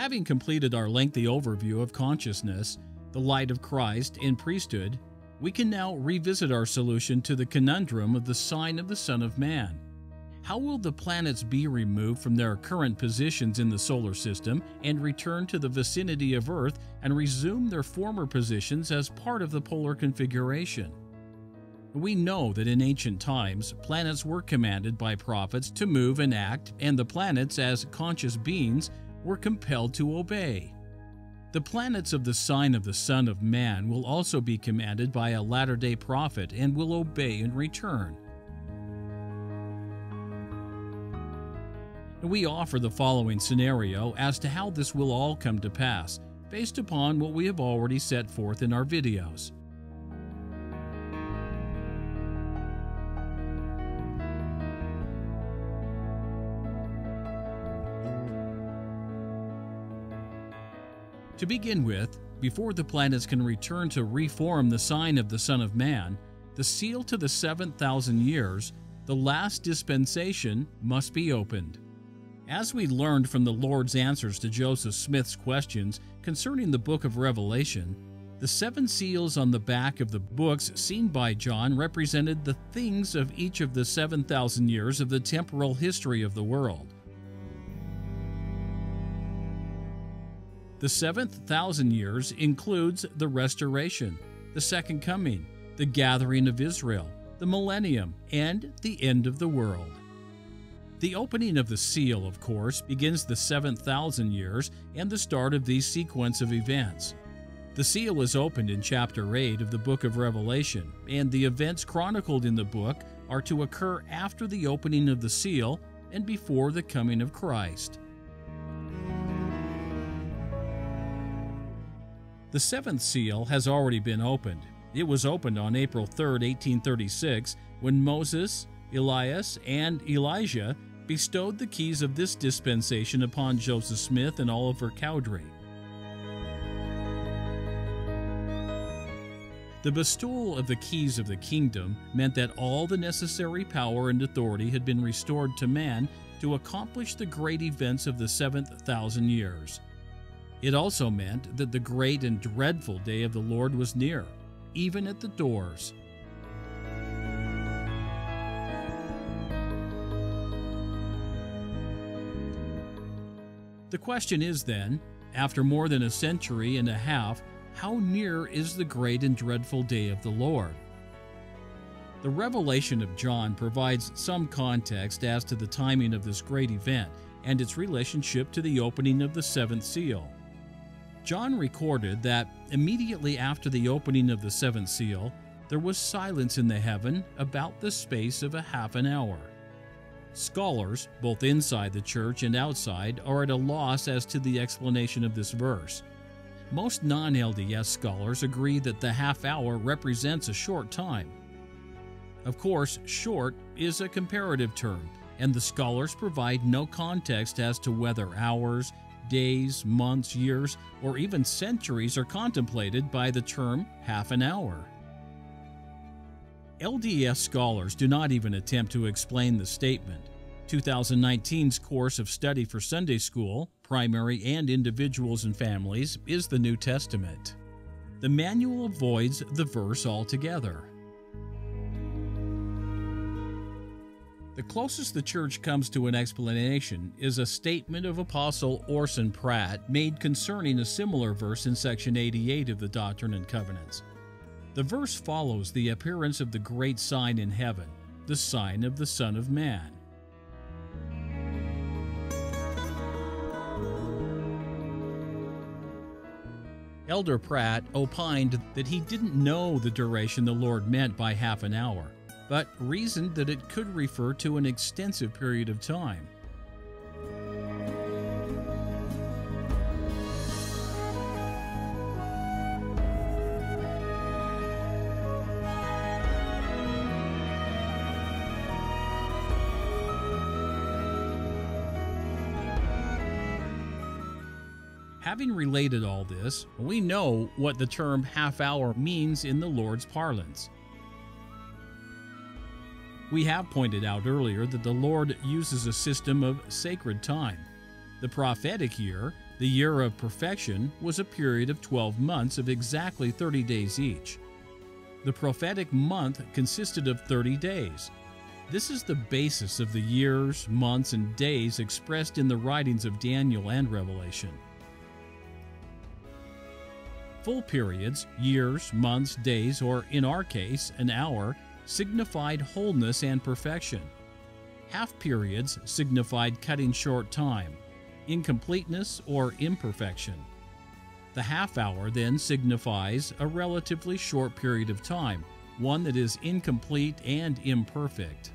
Having completed our lengthy overview of consciousness, the light of Christ, and priesthood, we can now revisit our solution to the conundrum of the sign of the Son of Man. How will the planets be removed from their current positions in the solar system and return to the vicinity of Earth and resume their former positions as part of the polar configuration? We know that in ancient times, planets were commanded by prophets to move and act, and the planets, as conscious beings, were compelled to obey. The planets of the sign of the Son of Man will also be commanded by a latter day prophet and will obey in return. We offer the following scenario as to how this will all come to pass, based upon what we have already set forth in our videos. To begin with, before the planets can return to reform the sign of the Son of Man, the seal to the 7,000 years, the last dispensation, must be opened. As we learned from the Lord's answers to Joseph Smith's questions concerning the book of Revelation, the seven seals on the back of the books seen by John represented the things of each of the 7,000 years of the temporal history of the world. The seventh thousand years includes the restoration, the second coming, the gathering of Israel, the millennium, and the end of the world. The opening of the seal, of course, begins the seventh thousand years and the start of these sequence of events. The seal is opened in chapter 8 of the book of Revelation, and the events chronicled in the book are to occur after the opening of the seal and before the coming of Christ. The seventh seal has already been opened. It was opened on April 3, 1836, when Moses, Elias, and Elijah bestowed the keys of this dispensation upon Joseph Smith and Oliver Cowdery. The bestowal of the keys of the kingdom meant that all the necessary power and authority had been restored to man to accomplish the great events of the seventh thousand years. It also meant that the great and dreadful day of the Lord was near, even at the doors. The question is then, after more than a century and a half, how near is the great and dreadful day of the Lord? The revelation of John provides some context as to the timing of this great event and its relationship to the opening of the seventh seal. John recorded that immediately after the opening of the seventh seal, there was silence in the heaven about the space of a half an hour. Scholars, both inside the church and outside, are at a loss as to the explanation of this verse. Most non LDS scholars agree that the half hour represents a short time. Of course, short is a comparative term, and the scholars provide no context as to whether hours, days, months, years, or even centuries are contemplated by the term half an hour. LDS scholars do not even attempt to explain the statement. 2019's course of study for Sunday school, primary and individuals and families, is the New Testament. The manual avoids the verse altogether. The closest the church comes to an explanation is a statement of Apostle Orson Pratt made concerning a similar verse in section 88 of the Doctrine and Covenants. The verse follows the appearance of the great sign in heaven, the sign of the Son of Man. Elder Pratt opined that he didn't know the duration the Lord meant by half an hour but reasoned that it could refer to an extensive period of time. Having related all this, we know what the term half hour means in the Lord's parlance. We have pointed out earlier that the Lord uses a system of sacred time. The prophetic year, The year of perfection was a period of 12 months of exactly 30 days each. The prophetic month consisted of 30 days. This is the basis of the years, months, and days expressed in the writings of Daniel and Revelation. Full periods, years, months, days, or in our case, an hour, signified wholeness and perfection. Half periods signified cutting short time, incompleteness, or imperfection. The half hour then signifies a relatively short period of time, one that is incomplete and imperfect.